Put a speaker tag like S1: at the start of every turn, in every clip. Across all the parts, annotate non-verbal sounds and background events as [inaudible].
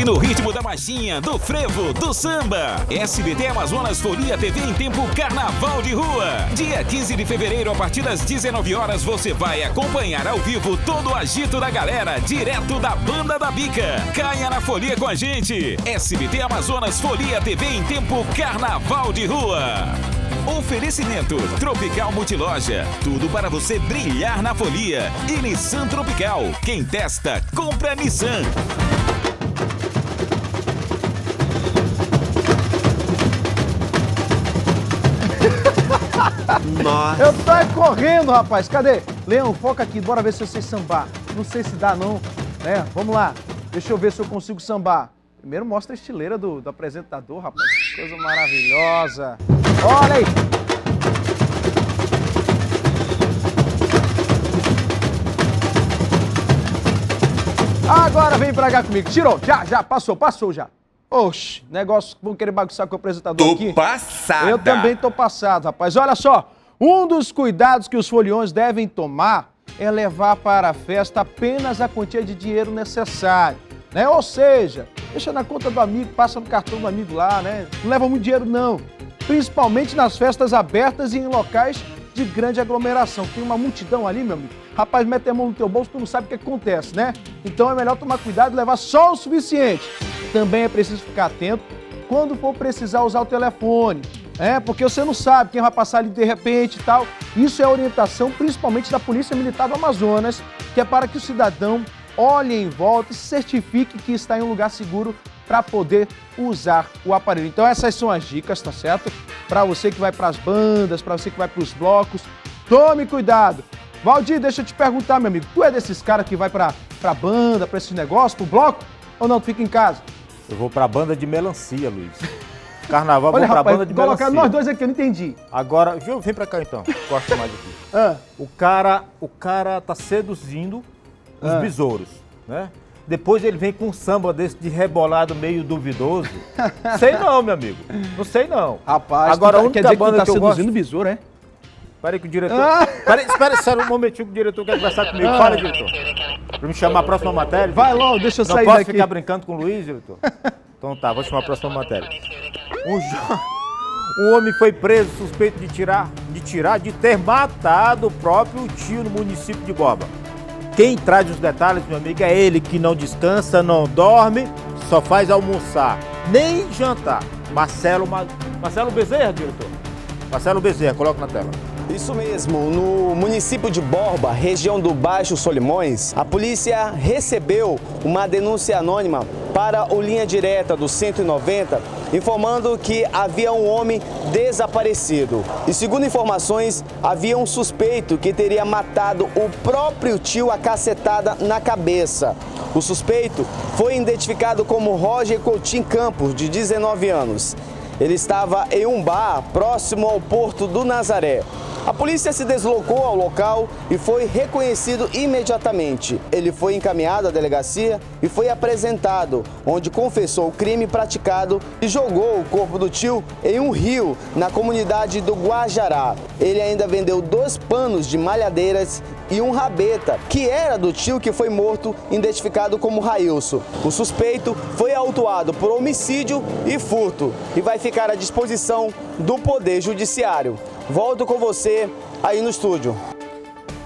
S1: Entre no ritmo da marchinha, do frevo, do samba. SBT Amazonas Folia TV em tempo Carnaval de Rua. Dia 15 de fevereiro, a partir das 19 horas, você vai acompanhar ao vivo todo o agito da galera, direto da Banda da Bica. Caia na folia com a gente. SBT Amazonas Folia TV em tempo Carnaval de Rua. Oferecimento Tropical Multiloja. Tudo para você brilhar na folia. E Nissan Tropical. Quem testa, compra Nissan.
S2: Nossa. Eu tô correndo, rapaz. Cadê? Leão, foca aqui. Bora ver se eu sei sambar. Não sei se dá, não. É, vamos lá. Deixa eu ver se eu consigo sambar. Primeiro mostra a estileira do, do apresentador, rapaz. Coisa maravilhosa. Olha aí. Agora vem pra cá comigo. Tirou. Já, já, passou, passou já. Oxe, negócio, vão querer bagunçar com o apresentador
S3: tô
S2: aqui?
S3: Tô passado.
S2: Eu também tô passado, rapaz. Olha só, um dos cuidados que os foliões devem tomar é levar para a festa apenas a quantia de dinheiro necessário, né? Ou seja, deixa na conta do amigo, passa no cartão do amigo lá, né? Não leva muito dinheiro não, principalmente nas festas abertas e em locais de grande aglomeração. Tem uma multidão ali, meu amigo. Rapaz, mete a mão no teu bolso, tu não sabe o que acontece, né? Então é melhor tomar cuidado e levar só o suficiente. Também é preciso ficar atento quando for precisar usar o telefone. É, porque você não sabe quem vai passar ali de repente e tal. Isso é orientação principalmente da Polícia Militar do Amazonas, que é para que o cidadão olhe em volta e certifique que está em um lugar seguro para poder usar o aparelho. Então essas são as dicas, tá certo? Para você que vai para as bandas, para você que vai para os blocos, tome cuidado. Valdir, deixa eu te perguntar, meu amigo, tu é desses caras que vai para pra banda, para esses negócios, pro bloco, ou não, tu fica em casa?
S4: Eu vou pra banda de melancia, Luiz. Carnaval,
S2: Olha,
S4: vou
S2: rapaz,
S4: pra banda de
S2: colocar
S4: melancia.
S2: nós dois aqui, eu não entendi.
S4: Agora, viu? Vem pra cá então. Gosto mais aqui.
S2: Ah,
S4: O cara, o cara tá seduzindo os
S2: Ah.
S4: besouros, né? Depois ele vem com um samba desse de rebolado meio duvidoso. sei não, meu amigo. Não sei não.
S2: rapaz,
S4: Agora,
S2: tu
S4: a
S2: tá-
S4: única
S2: quer dizer que tu
S4: banda
S2: tá
S4: que eu
S2: seduzindo
S4: gosto-
S2: besouro, é?
S4: Espera aí que o diretor...
S2: Ah.
S4: Espera, espera, um momentinho que o diretor quer conversar comigo.
S2: Ah.
S4: Fala, diretor. Pra me chamar a próxima matéria.
S2: Vai logo, deixa eu
S4: Não
S2: sair
S4: posso
S2: daqui.
S4: ficar brincando com o Luiz, diretor? Então tá, vou chamar a próxima matéria. Um, um homem foi preso suspeito de tirar, de tirar, de ter matado o próprio tio no município de Borba. Quem traz os detalhes, meu amigo, é ele que não descansa, não dorme, só faz almoçar, nem jantar. Marcelo, Ma... Marcelo Bezerra, diretor. Marcelo Bezerra, coloca na tela.
S5: Isso mesmo, no município de Borba, região do Baixo Solimões, a polícia recebeu uma denúncia anônima para o linha direta do 190, informando que havia um homem desaparecido. E segundo informações, havia um suspeito que teria matado o próprio tio a cacetada na cabeça. O suspeito foi identificado como Roger Coutinho Campos, de 19 anos. Ele estava em um bar próximo ao Porto do Nazaré. A polícia se deslocou ao local e foi reconhecido imediatamente. Ele foi encaminhado à delegacia e foi apresentado, onde confessou o crime praticado e jogou o corpo do tio em um rio na comunidade do Guajará. Ele ainda vendeu dois panos de malhadeiras e um rabeta, que era do tio que foi morto, identificado como Railson. O suspeito foi autuado por homicídio e furto e vai ficar à disposição do Poder Judiciário. Volto com você aí no estúdio.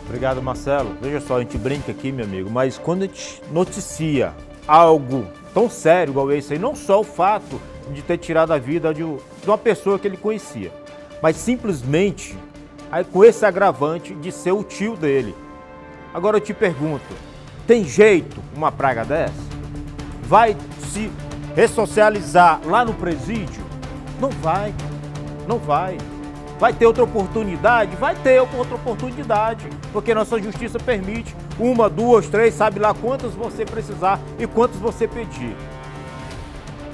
S4: Obrigado, Marcelo. Veja só, a gente brinca aqui, meu amigo, mas quando a gente noticia algo tão sério igual esse aí, não só o fato de ter tirado a vida de uma pessoa que ele conhecia, mas simplesmente aí, com esse agravante de ser o tio dele. Agora eu te pergunto, tem jeito uma praga dessa? Vai se ressocializar lá no presídio? Não vai, não vai. Vai ter outra oportunidade? Vai ter outra oportunidade, porque nossa justiça permite uma, duas, três, sabe lá quantas você precisar e quantas você pedir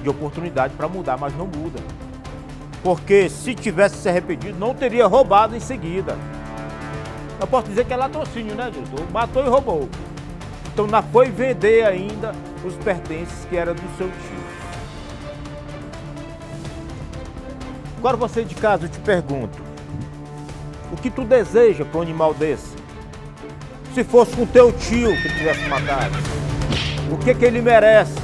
S4: de oportunidade para mudar, mas não muda. Porque se tivesse se arrependido, não teria roubado em seguida. Eu posso dizer que é latrocínio, né, doutor? Matou e roubou. Então não foi vender ainda os pertences que era do seu tio. Agora você de casa, eu te pergunto. O que tu deseja para um animal desse? Se fosse com teu tio que tivesse matado, o que que ele merece?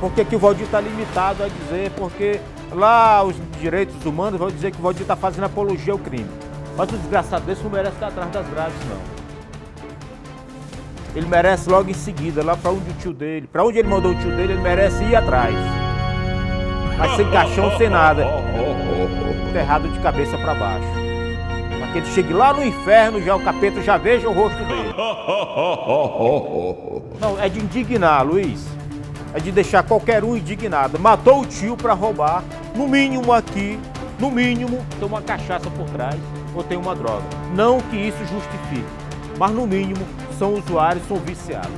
S4: Porque aqui o Valdir está limitado a dizer, porque lá os direitos humanos vão dizer que o Valdir está fazendo apologia ao crime. Mas o desgraçado desse não merece estar atrás das grades, não. Ele merece logo em seguida, lá para onde o tio dele, para onde ele mandou o tio dele, ele merece ir atrás. Mas sem caixão, sem nada. Enterrado de cabeça para baixo. Para que ele chegue lá no inferno, já o capeta já veja o rosto dele. [laughs] Não, é de indignar, Luiz. É de deixar qualquer um indignado. Matou o tio para roubar, no mínimo aqui, no mínimo, tem uma cachaça por trás ou tem uma droga. Não que isso justifique, mas no mínimo são usuários, são viciados.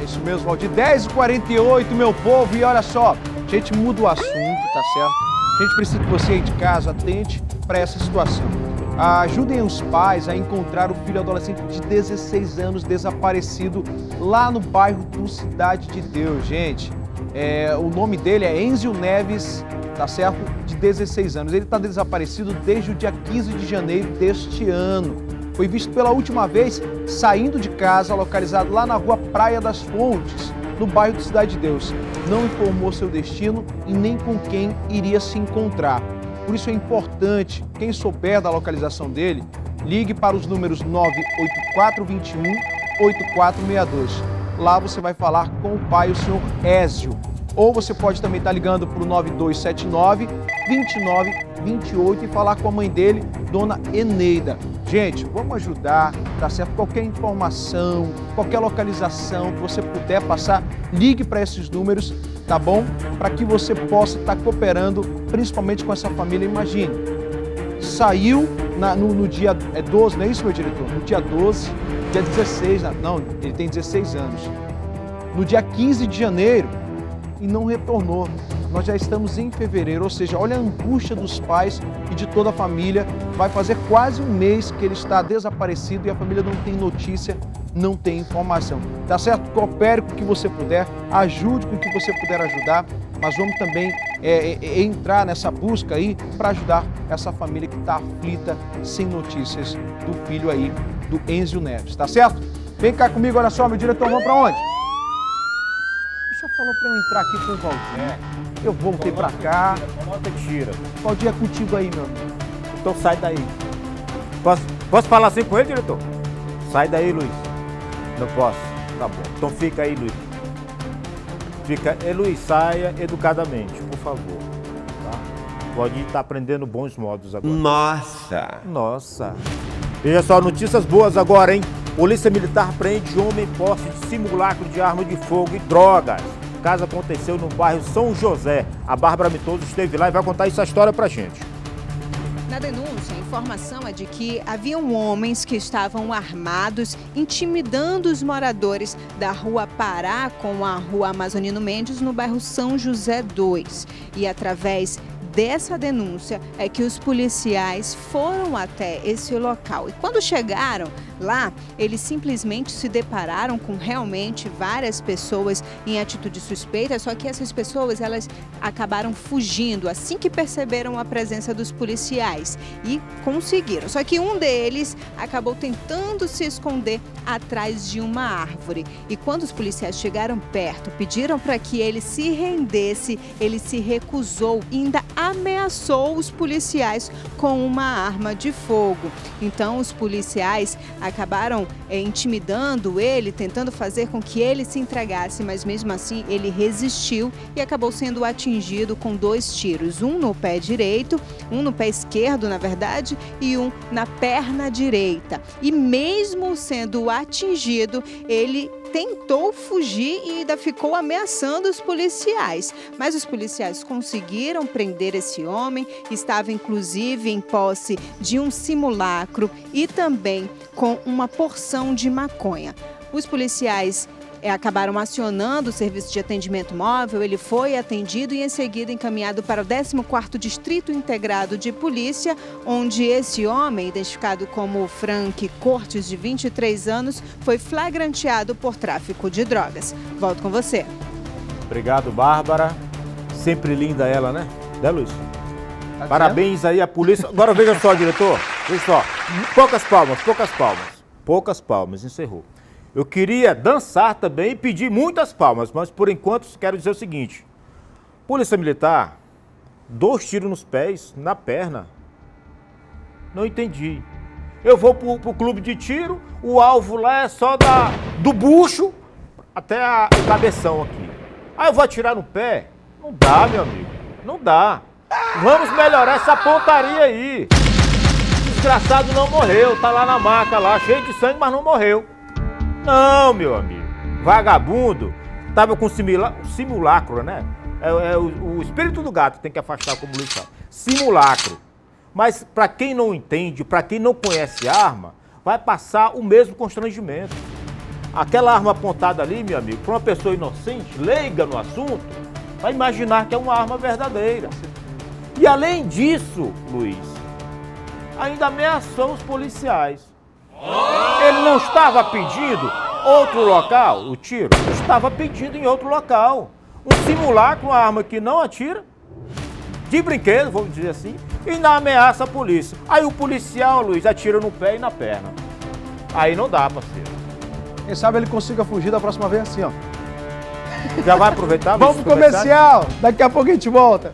S2: É isso mesmo, Valdir. 10h48, meu povo. E olha só, a gente muda o assunto, tá certo? A gente precisa que você aí de casa atente para essa situação. Ajudem os pais a encontrar o filho adolescente de 16 anos desaparecido lá no bairro do Cidade de Deus, gente. É, o nome dele é Enzio Neves, tá certo? De 16 anos. Ele está desaparecido desde o dia 15 de janeiro deste ano. Foi visto pela última vez saindo de casa, localizado lá na rua Praia das Fontes, no bairro do Cidade de Deus. Não informou seu destino e nem com quem iria se encontrar. Por isso é importante, quem souber da localização dele, ligue para os números 98421 8462. Lá você vai falar com o pai, o senhor Ézio. Ou você pode também estar ligando para o 9279 2928 e falar com a mãe dele, dona Eneida. Gente, vamos ajudar, tá certo? Qualquer informação, qualquer localização que você puder passar, ligue para esses números, tá bom? Para que você possa estar cooperando, principalmente com essa família. Imagine, saiu na, no, no, dia é 12, não é isso, meu diretor? No dia 12, dia 16, não, ele tem 16 anos. No dia 15 de janeiro, e não retornou. Nós já estamos em fevereiro, ou seja, olha a angústia dos pais e de toda a família. Vai fazer quase um mês que ele está desaparecido e a família não tem notícia, não tem informação. Tá certo? Coopere com o que você puder, ajude com o que você puder ajudar, mas vamos também é, é, é entrar nessa busca aí para ajudar essa família que está aflita, sem notícias do filho aí, do Enzio Neves. Tá certo? Vem cá comigo, olha só, meu diretor, vamos para onde? falou para eu entrar aqui com o Valdir. É. Eu voltei para cá.
S4: Nota tira.
S2: Valdir é contigo aí, meu amigo.
S4: Então sai daí. Posso, posso falar assim com ele, diretor? Sai daí, Luiz. Não posso? Tá bom. Então fica aí, Luiz. Fica. E Luiz, saia educadamente, por favor. Tá? Valdir está aprendendo bons modos agora.
S3: Nossa!
S4: Nossa. Veja só, notícias boas agora, hein? Polícia Militar prende homem em posse de simulacro de arma de fogo e drogas caso aconteceu no bairro São José. A Bárbara Mitoso esteve lá e vai contar essa história pra gente.
S6: Na denúncia, a informação é de que haviam homens que estavam armados, intimidando os moradores da rua Pará com a rua Amazonino Mendes, no bairro São José 2. E através dessa denúncia é que os policiais foram até esse local. E quando chegaram lá, eles simplesmente se depararam com realmente várias pessoas em atitude suspeita, só que essas pessoas elas acabaram fugindo assim que perceberam a presença dos policiais e conseguiram. Só que um deles acabou tentando se esconder atrás de uma árvore. E quando os policiais chegaram perto, pediram para que ele se rendesse, ele se recusou ainda ameaçou os policiais com uma arma de fogo. Então, os policiais acabaram é, intimidando ele, tentando fazer com que ele se entregasse, mas mesmo assim ele resistiu e acabou sendo atingido com dois tiros: um no pé direito, um no pé esquerdo, na verdade, e um na perna direita. E mesmo sendo atingido, ele tentou fugir e ainda ficou ameaçando os policiais. Mas os policiais conseguiram prender esse homem, estava inclusive em posse de um simulacro e também com uma porção de maconha. Os policiais é, acabaram acionando o serviço de atendimento móvel, ele foi atendido e em seguida encaminhado para o 14º Distrito Integrado de Polícia, onde esse homem, identificado como Frank Cortes, de 23 anos, foi flagranteado por tráfico de drogas. Volto com você.
S4: Obrigado, Bárbara. Sempre linda ela, né? Né, Luiz? Tá Parabéns aí à polícia. Agora veja só, diretor. Veja só. Poucas palmas, poucas palmas. Poucas palmas, encerrou. Eu queria dançar também e pedir muitas palmas, mas por enquanto quero dizer o seguinte: Polícia Militar, dois tiros nos pés, na perna. Não entendi. Eu vou pro, pro clube de tiro, o alvo lá é só da, do bucho até a, o cabeção aqui. Aí eu vou atirar no pé? Não dá, meu amigo. Não dá. Vamos melhorar essa pontaria aí. Desgraçado não morreu, tá lá na maca lá, cheio de sangue, mas não morreu. Não, meu amigo. Vagabundo tava com simula simulacro, né? É, é o, o, espírito do gato tem que afastar, como Luiz fala. Simulacro. Mas para quem não entende, para quem não conhece arma, vai passar o mesmo constrangimento. Aquela arma apontada ali, meu amigo, para uma pessoa inocente, leiga no assunto, vai imaginar que é uma arma verdadeira. E além disso, Luiz, ainda ameaçou os policiais. Ele não estava pedindo outro local, o tiro, estava pedindo em outro local. Um simulacro, uma arma que não atira, de brinquedo, vamos dizer assim, e não ameaça a polícia. Aí o policial, Luiz, atira no pé e na perna. Aí não dá, parceiro.
S2: Quem sabe ele consiga fugir da próxima vez assim, ó.
S4: Já vai aproveitar?
S2: Vamos pro comercial, daqui a pouco a gente volta.